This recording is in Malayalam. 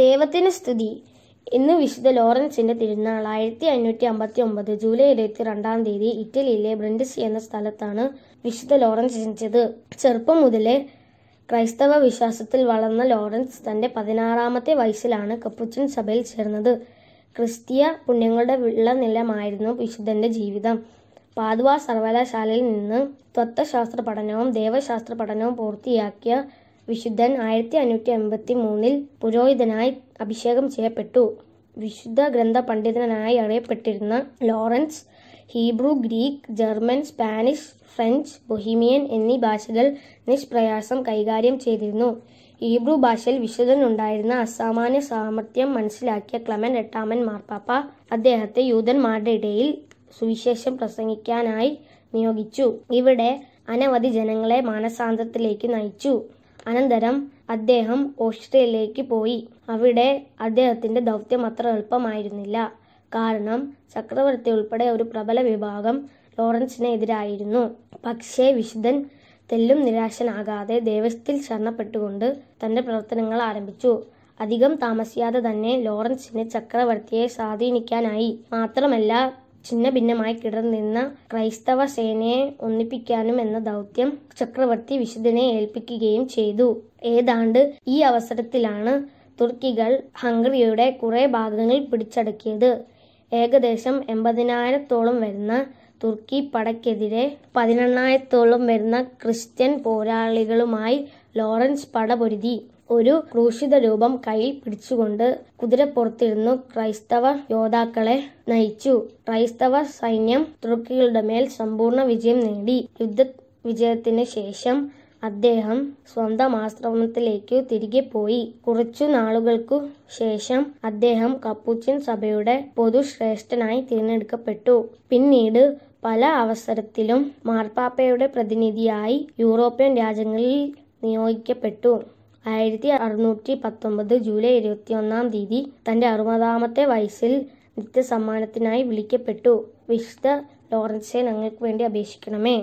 ദൈവത്തിന് സ്തുതി. ഇന്ന് വിശുദ്ധ ലോറൻസിന്റെ തിരുനാൾ ആയിരത്തി അഞ്ഞൂറ്റി അമ്പത്തി ഒമ്പത് ജൂലൈ ഇരുപത്തി രണ്ടാം തീയതി ഇറ്റലിയിലെ ബ്രണ്ടിസി എന്ന സ്ഥലത്താണ് വിശുദ്ധ ലോറൻസ് ജനിച്ചത്. ചെറുപ്പം മുതലേ ക്രൈസ്തവ വിശ്വാസത്തിൽ വളർന്ന ലോറൻസ് തന്റെ പതിനാറാമത്തെ വയസ്സിലാണ് കപ്പുച്ചൻ സഭയിൽ ചേർന്നത്. ക്രിസ്തീയ പുണ്യങ്ങളുടെ വിളനിലമായിരുന്നു വിശുദ്ധന്റെ ജീവിതം. പാതുവ സർവകലാശാലയിൽ നിന്ന് തത്വശാസ്ത്ര പഠനവും ദേവശാസ്ത്ര പഠനവും പൂർത്തിയാക്കിയ വിശുദ്ധൻ ആയിരത്തി അഞ്ഞൂറ്റി അമ്പത്തി മൂന്നിൽ പുരോഹിതനായി അഭിഷേകം ചെയ്യപ്പെട്ടു. വിശുദ്ധ ഗ്രന്ഥ പണ്ഡിതനായി അറിയപ്പെട്ടിരുന്ന Lawrence Hebrew Greek German Spanish French Bohemian എന്നീ ഭാഷകൾ നിഷ്പ്രയാസം കൈകാര്യം ചെയ്തിരുന്നു. ഹീബ്രു ഭാഷയിൽ വിശുദ്ധനുണ്ടായിരുന്ന അസാമാന്യ സാമർഥ്യം മനസ്സിലാക്കിയ ക്ലമൻ എട്ടാമൻ മാർപ്പാപ്പ അദ്ദേഹത്തെ യൂതന്മാരുടെ ഇടയിൽ സുവിശേഷം പ്രസംഗിക്കാനായി നിയോഗിച്ചു. ഇവിടെ അനവധി ജനങ്ങളെ മാനസാന്തരത്തിലേക്ക് നയിച്ചു. അനന്തരം അദ്ദേഹം ഓസ്ട്രേലിയയിലേക്ക് പോയി. അവിടെ അദ്ദേഹത്തിന്റെ ദൗത്യം അത്ര എളുപ്പമായിരുന്നില്ല. കാരണം ചക്രവർത്തി ഉൾപ്പെടെ ഒരു പ്രബല വിഭാഗം ലോറൻസിന് എതിരായിരുന്നു. പക്ഷേ വിശുദ്ധൻ തെല്ലും നിരാശനാകാതെ ദൈവത്തിൽ ശരണപ്പെട്ടുകൊണ്ട് തന്റെ പ്രവർത്തനങ്ങൾ ആരംഭിച്ചു. അധികം താമസിയാതെ തന്നെ ലോറൻസിന് ചക്രവർത്തിയെ സ്വാധീനിക്കാനായി മാത്രമല്ല ഛിന്ന ഭിന്നമായി കിടന്നിരുന്ന ക്രൈസ്തവ സേനയെ ഒന്നിപ്പിക്കാനും എന്ന ദൗത്യം ചക്രവർത്തി വിശുദ്ധനെ ഏൽപ്പിക്കുകയും ചെയ്തു. ഏതാണ്ട് ഈ അവസരത്തിലാണ് തുർക്കികൾ ഹംഗറിയുടെ കുറെ ഭാഗങ്ങൾ പിടിച്ചടക്കിയത്. ഏകദേശം എൺപതിനായിരത്തോളം വരുന്ന തുർക്കി പടക്കെതിരെ പതിനെണ്ണായിരത്തോളം വരുന്ന ക്രിസ്ത്യൻ പോരാളികളുമായി ലോറൻസ് പടപൊരുതി. ഒരു ക്രൂശിത രൂപം കയ്യിൽ പിടിച്ചുകൊണ്ട് കുതിരപ്പുറത്തിരുന്നു. ക്രൈസ്തവ യോദ്ധാക്കളെ നയിച്ചു. ക്രൈസ്തവ സൈന്യം തുർക്കികളുടെ മേൽ സമ്പൂർണ വിജയം നേടി. യുദ്ധ വിജയത്തിന് ശേഷം അദ്ദേഹം സ്വന്തം ആശ്രമത്തിലേക്ക് തിരികെ പോയി. കുറച്ചു നാളുകൾക്കു ശേഷം അദ്ദേഹം കപ്പൂച്ചിൻ സഭയുടെ പൊതുശ്രേഷ്ഠനായി തിരഞ്ഞെടുക്കപ്പെട്ടു. പിന്നീട് പല അവസരത്തിലും മാർപ്പാപ്പയുടെ പ്രതിനിധിയായി യൂറോപ്യൻ രാജ്യങ്ങളിൽ നിയോഗിക്കപ്പെട്ടു. ആയിരത്തി അറുന്നൂറ്റി പത്തൊമ്പത് ജൂലൈ ഇരുപത്തിയൊന്നാം തീയതി തന്റെ അറുപതാമത്തെ വയസ്സിൽ നിത്യസമ്മാനത്തിനായി വിളിക്കപ്പെട്ടു. വിശുദ്ധ ലോറൻസെ ഞങ്ങൾക്ക് വേണ്ടി അപേക്ഷിക്കണമേ.